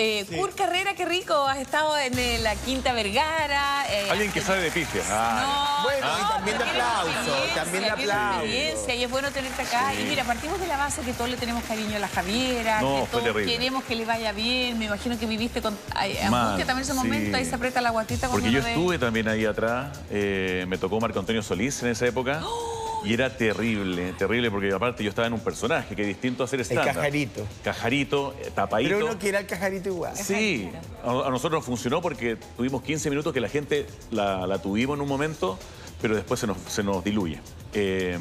Eh, Kurt Carrera, qué rico, has estado en eh, la Quinta Vergara. eh, Alguien que sabe de pifia. Ah, No, Bueno, y no, también de aplauso, también de aplauso. experiencia, Y es bueno tenerte acá. Sí. Y mira, partimos de la base que todos le tenemos cariño a la Javiera, No, que todos terrible. queremos que le vaya bien. Me imagino que viviste con angustia también en ese momento, sí. ahí se aprieta la guatita Porque yo estuve también ahí atrás, eh, me tocó Marco Antonio Solís en esa época. Y era terrible, terrible, porque aparte yo estaba en un personaje que es distinto a hacer stand cajarito. Cajarito, eh, tapadito. Pero uno quiere al cajarito igual. Sí, a, a nosotros nos funcionó porque tuvimos 15 minutos que la gente la, la tuvimos en un momento, pero después se nos, se nos diluye. Eh,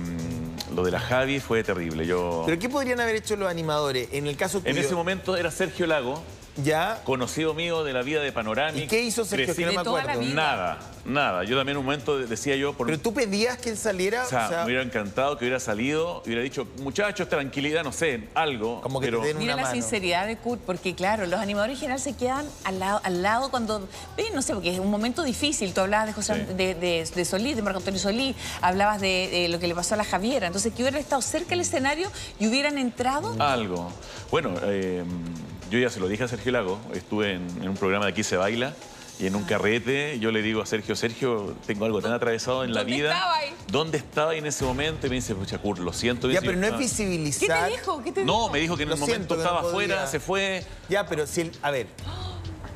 lo de la Javi fue terrible. Yo, ¿Pero qué podrían haber hecho los animadores? En el caso tuyo, en ese momento era Sergio Lago, ¿ya? conocido mío de la vida de Panoramic. ¿Y qué hizo Sergio? Que no me De toda la acuerdo. vida. Nada, nada. Yo también en un momento decía yo... Por, ¿Pero tú pedías que él saliera? o sea, me hubiera encantado que hubiera salido y hubiera dicho, muchachos, tranquilidad, no sé, algo. Como que te pero, den Mira la sinceridad de Kurt, porque claro, los animadores en general se quedan al lado, al lado cuando, no sé, porque es un momento difícil. Tú hablabas de, José, Sí. de, de- de Solís, de Marco Antonio Solís, hablabas de, de lo que le pasó a la Javiera. Entonces, que hubieran estado cerca del escenario y hubieran entrado. Algo. Bueno, eh, yo ya se lo dije a Sergio Lago, estuve en, en un programa de Aquí se baila y en un carrete yo le digo a Sergio, Sergio, tengo algo tan atravesado en la ¿Dónde vida. estaba ahí? ¿Dónde estaba ahí en ese momento? Y me dice, pucha, Kurt, lo siento. Ya, dice, pero no es "Ah". ¿Qué visibilizar. te dijo? ¿Qué te No, dijo? me dijo que en Lo siento momento no estaba podía. afuera, se fue. Ya, pero si... el- a ver...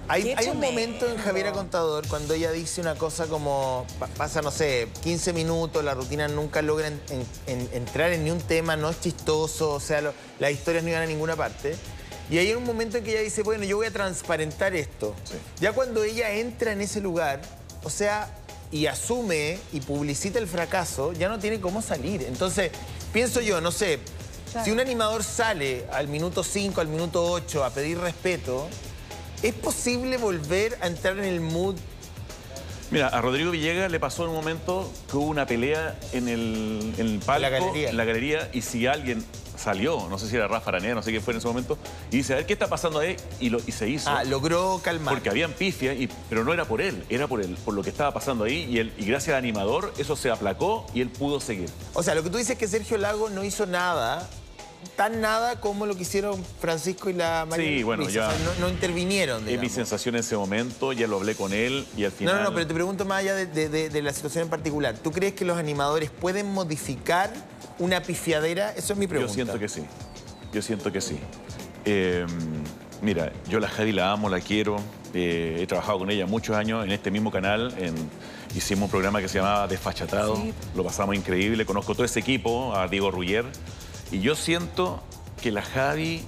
Hay, Qué hay un momento en Javiera Contador cuando ella dice una cosa como, pa- pasa, no sé, 15 minutos, la rutina nunca logra en- en- en- entrar en ni un tema, no es chistoso, o sea, lo- las historias no iban a ninguna parte. Y hay un momento en que ella dice, bueno, yo voy a transparentar esto. Sí. Ya cuando ella entra en ese lugar, o sea, y asume y publicita el fracaso, ya no tiene cómo salir. Entonces, pienso yo, no sé, Claro. si un animador sale al minuto 5, al minuto 8 a pedir respeto, ¿es posible volver a entrar en el mood? Mira, a Rodrigo Villegas le pasó en un momento que hubo una pelea en el, en el palco, galería. en la galería, y si alguien salió, no sé si era Rafa Aranea, no sé qué fue en ese momento, y dice, a ver, ¿qué está pasando ahí? Y, lo, y se hizo. Ah, logró calmar. Porque habían pifia, y, pero no era por él, era por, él, por lo que estaba pasando ahí. Y, él, y gracias al animador, eso se aplacó y él pudo seguir. O sea, lo que tú dices es que Sergio Lago no hizo nada, tan nada como lo que hicieron Francisco y la María Sí, bueno, ya- O sea, no, no intervinieron, Es mi digamos. sensación en ese momento, ya lo hablé con él y al No, final... no, no, pero te pregunto más allá de, de- de- de la situación en particular. ¿Tú crees que los animadores pueden modificar una pifiadera? Eso es mi Yo pregunta. siento que sí. Yo siento que sí. Eh, mira, yo la Javi la amo, la quiero. eh, he trabajado con ella muchos años en este mismo canal. en- hicimos un programa que se llamaba Desfachatado. Sí. Lo pasamos increíble. Conozco todo ese equipo, a Diego Ruller. Y yo siento que la Javi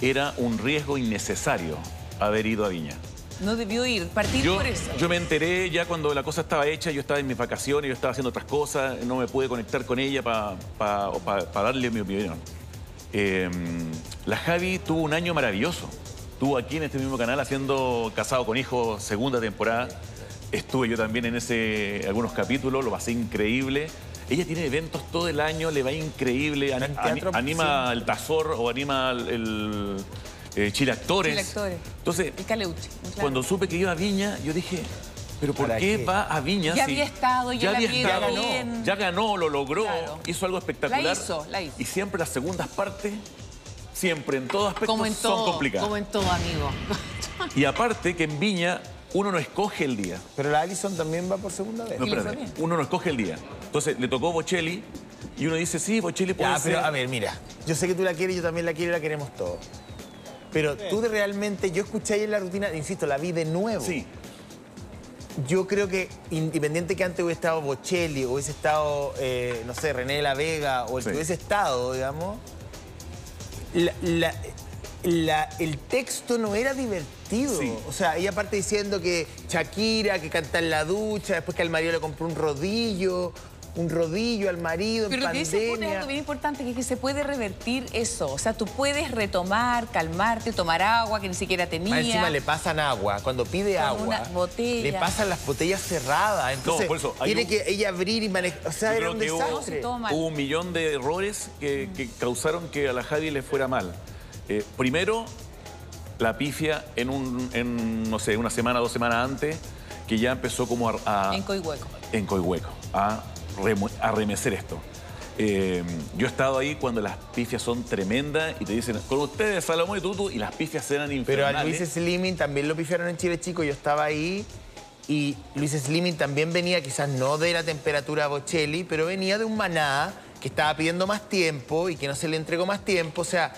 era un riesgo innecesario haber ido a Viña. No debió ir, partir Yo, por eso. yo me enteré ya cuando la cosa estaba hecha, yo estaba en mis vacaciones, yo estaba haciendo otras cosas, no me pude conectar con ella para darle mi opinión. Eh, la Javi tuvo un año maravilloso. Estuvo aquí en este mismo canal haciendo Casado con Hijos, segunda temporada. Estuve yo también en ese algunos capítulos, lo pasé increíble. Ella tiene eventos todo el año, le va increíble, teatro, anima sí. el Tazor o anima el, el, eh, Chile Actores. Chile Actores. Entonces, El Caleuche. claro. cuando supe que iba a Viña, yo dije, ¿pero por ¿Para qué, qué? va a Viña? Ya si había estado, ya la había había estado, ido bien. ya ganó, lo logró, Claro. hizo algo espectacular. La hizo, la hizo. Y siempre las segundas partes, siempre en todo aspecto como en son complicadas. como en todo, amigo. Y aparte que en Viña uno no escoge el día. Pero la Alison también va por segunda vez. No, espérate, uno no escoge el día. Entonces le tocó Bocelli y uno dice, sí, Bocelli puede Ya, ser. pero a ver, mira, yo sé que tú la quieres, yo también la quiero y la queremos todos. Pero tú de realmente, yo escuché ayer la rutina, insisto, la vi de nuevo. Sí, Yo creo que independiente que antes hubiese estado Bocelli, o hubiese estado, eh, no sé, René de la Vega, o el Sí. que hubiese estado, digamos, la- la- la- el texto no era divertido. Sí. O sea, ella parte diciendo que Shakira, que canta en la ducha, después que al marido le compró un rodillo, un rodillo al marido Pero en lo que dice es algo bien importante, que es que se puede revertir eso. O sea, tú puedes retomar, calmarte, tomar agua que ni siquiera tenía. Más encima le pasan agua. Cuando pide Con agua, una botella. le pasan las botellas cerradas. Entonces, por eso, tiene un- que ella abrir y manejar. O sea, Yo era un hubo- desastre. No, mal. Hubo un millón de errores que, que causaron que a la Javi le fuera mal. Eh, primero, la pifia en, un, en, no sé, una semana, dos semanas antes, que ya empezó como a... a- En Coihueco. en Coihueco, a, remo- a remecer esto. Eh, yo he estado ahí cuando las pifias son tremendas y te dicen, con ustedes, Salomón y Tutu, y las pifias eran Pero a infernales. Luis Slimming también lo pifiaron en Chile Chico, yo estaba ahí y Luis Slimming también venía, quizás no de la temperatura Bocelli, pero venía de un maná que estaba pidiendo más tiempo y que no se le entregó más tiempo. O sea,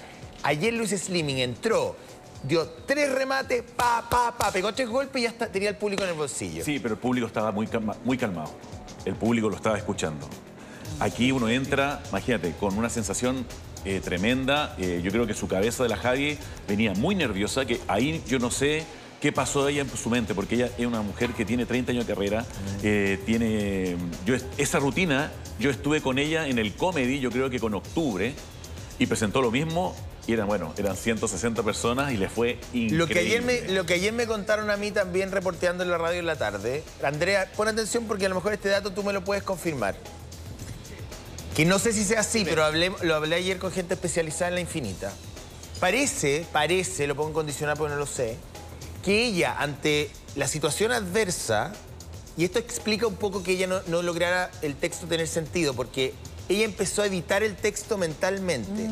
ayer Luis Slimming entró, dio tres remates, pa, pa, pa, pegó tres golpes y ya está- tenía el público en el bolsillo. Sí, pero el público estaba muy, calma- muy calmado. El público lo estaba escuchando. Aquí uno entra, imagínate, con una sensación eh, tremenda. Eh, yo creo que su cabeza de la Javi venía muy nerviosa, que ahí yo no sé qué pasó a ella en su mente, porque ella es una mujer que tiene 30 años de carrera, eh, tiene... Yo, esa rutina, yo estuve con ella en el comedy, yo creo que con octubre, y presentó lo mismo, y eran, bueno, eran 160 personas y le fue increíble. Lo que, ayer me, lo que ayer me contaron a mí también reporteando en la radio en la tarde, Andrea, pon atención porque a lo mejor este dato tú me lo puedes confirmar. Que no sé si sea así, pero hablé- lo hablé ayer con gente especializada en la infinita. Parece, parece, lo pongo en condicional porque no lo sé, que ella ante la situación adversa, y esto explica un poco que ella no, no lograra el texto tener sentido, porque ella empezó a editar el texto mentalmente.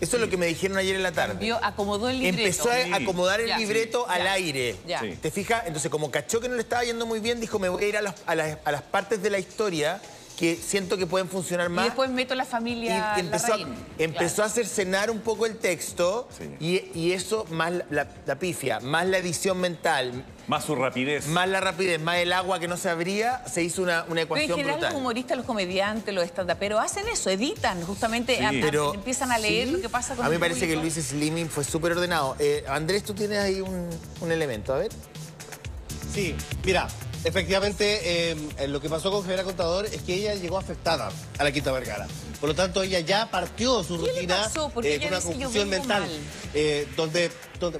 Eso es lo que me dijeron ayer en la tarde. Acomodó el libreto. Empezó a acomodar el Ya. libreto Sí. al Ya. aire. Ya. Sí. ¿Te fijas? Entonces, como cachó que no le estaba yendo muy bien, dijo, me voy a ir a las, a las- a las partes de la historia que siento que pueden funcionar Y más. después meto la familia Y empezó, a, Larraín. empezó Claro. a hacer cenar un poco el texto Sí. y, y eso, más la, la- la pifia, más la edición mental, Más su rapidez. más la rapidez, más el agua que no se abría, se hizo una, una Pero en ecuación general brutal. los humoristas, los comediantes, los pero hacen eso, editan, justamente Sí. a- a- Pero- empiezan a leer ¿sí? lo que pasa con A mí el me parece que público. Luis Slimming fue súper ordenado. Eh, Andrés, tú tienes ahí un, un elemento, a ver. Sí, mira, efectivamente eh, eh, lo que pasó con Javiera Contador es que ella llegó afectada a la Quinta Vergara. Por lo tanto, ella ya partió su ¿Qué le rutina pasó? Porque eh, con una dice, "Yo confusión mental. mal". eh, donde, donde...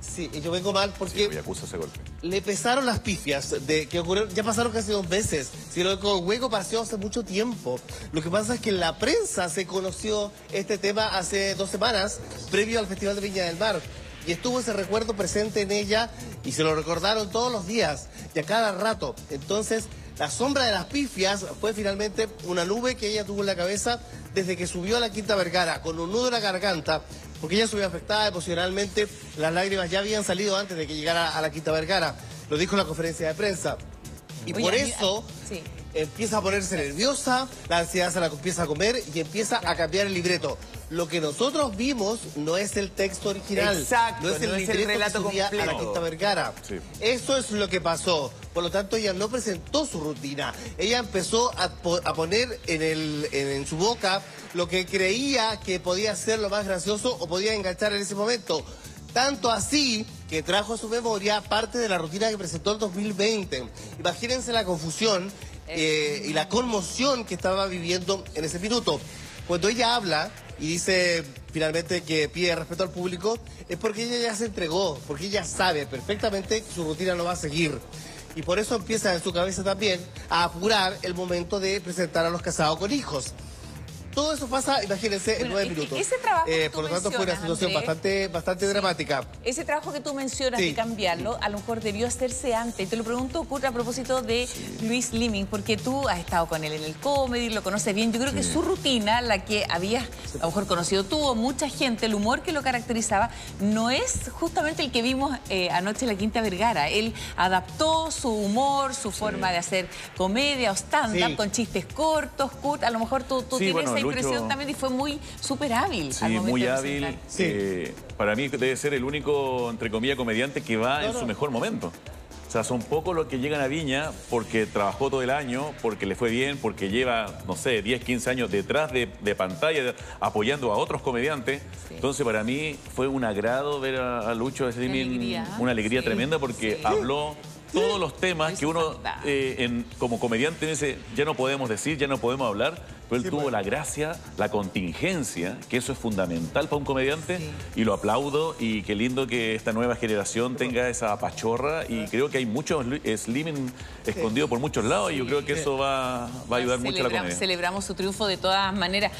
Sí, yo vengo mal porque Sí, acusa ese golpe. le pesaron las pifias de que ocurrieron, ya pasaron casi dos veces. Si lo con Hueco pasó hace mucho tiempo. Lo que pasa es que en la prensa se conoció este tema hace dos semanas, previo al Festival de Viña del Mar. Y estuvo ese recuerdo presente en ella y se lo recordaron todos los días y a cada rato. Entonces, la sombra de las pifias fue finalmente una nube que ella tuvo en la cabeza desde que subió a la Quinta Vergara con un nudo en la garganta, porque ella subió afectada emocionalmente. Las lágrimas ya habían salido antes de que llegara a la Quinta Vergara. Lo dijo en la conferencia de prensa. Y Oye, por a eso sí. empieza a ponerse nerviosa, la ansiedad se la empieza a comer y empieza a cambiar el libreto. Lo que nosotros vimos no es el texto original. Exacto, no es el, no es el que relato a la completo. Quinta Vergara. Sí. Eso es lo que pasó. Por lo tanto, ella no presentó su rutina. Ella empezó a, po- a poner en, el, en, en su boca lo que creía que podía ser lo más gracioso o podía enganchar en ese momento. Tanto así que trajo a su memoria parte de la rutina que presentó el 2020. Imagínense la confusión eh, y la conmoción que estaba viviendo en ese minuto. Cuando ella habla y dice finalmente que pide respeto al público, es porque ella ya se entregó, porque ella sabe perfectamente que su rutina no va a seguir. Y por eso empieza en su cabeza también a apurar el momento de presentar a los casados con hijos. Todo eso pasa, imagínense, en nueve e- e- minutos. ese trabajo que tú por lo tanto, fue una situación Andrés, bastante, bastante dramática. Ese trabajo que tú mencionas Sí. de cambiarlo, a lo mejor debió hacerse antes. Y te lo pregunto, Kurt, a propósito de Luis Liming, porque tú has estado con él en el comedy, lo conoces bien. Yo creo que su rutina, la que habías a lo mejor conocido tú o mucha gente, el humor que lo caracterizaba, no es justamente el que vimos eh, anoche en la Quinta Vergara. Él adaptó su humor, su forma de hacer comedia o stand-up Sí. con chistes cortos, Kurt. A lo mejor tú, tú Sí, tienes bueno, esa impresión Lucho- también y fue muy súper hábil. Sí, al muy hábil. Sí. Eh, para mí debe ser el único, entre comillas, comediante que va en no. su mejor momento. O sea, son pocos los que llegan a Viña porque trabajó todo el año, porque le fue bien, porque lleva, no sé, 10, 15 años detrás de, de pantalla apoyando a otros comediantes. Entonces, para mí fue un agrado ver a, a Lucho Slimming, alegría. una alegría Sí, tremenda porque sí. habló todos los temas que uno eh, en- como comediante dice, ya no podemos decir, ya no podemos hablar, pero él tuvo pues. la gracia, la contingencia, que eso es fundamental para un comediante, y lo aplaudo, y qué lindo que esta nueva generación tenga esa pachorra, y creo que hay muchos sli- slimming escondidos por muchos lados, y yo creo que eso va, va a ayudar mucho a la comedia. Celebramos su triunfo de todas maneras.